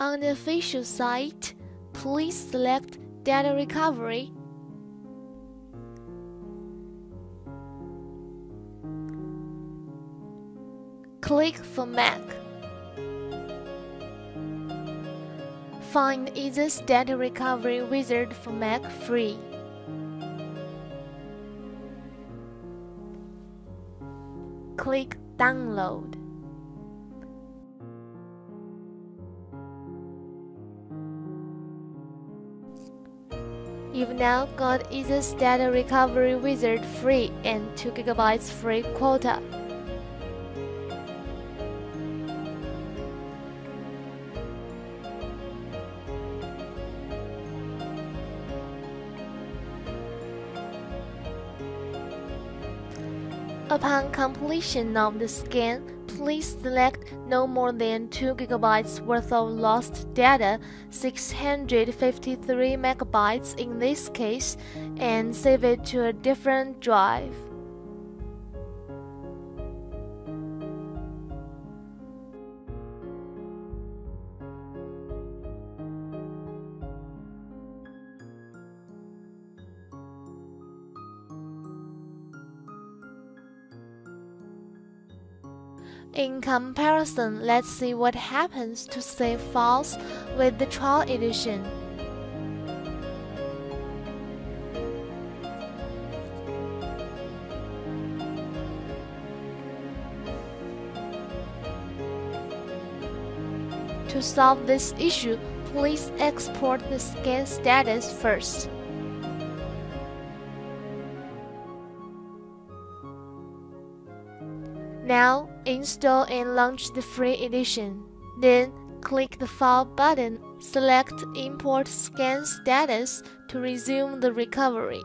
On the official site, please select Data Recovery. Click for Mac. Find EaseUS Data Recovery Wizard for Mac free. Click Download. You've now got EaseUS Data Recovery Wizard free and 2 GB free quota. Upon completion of the scan, please select no more than 2 GB worth of lost data, 653 megabytes in this case, and save it to a different drive. In comparison, let's see what happens to save files with the trial edition. To solve this issue, please export the scan status first. Now, install and launch the free edition. Then, click the File button, select Import Scan Status to resume the recovery.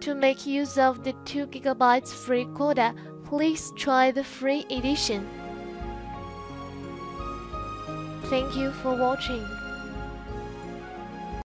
To make use of the 2 GB free quota, please try the free edition. Thank you for watching.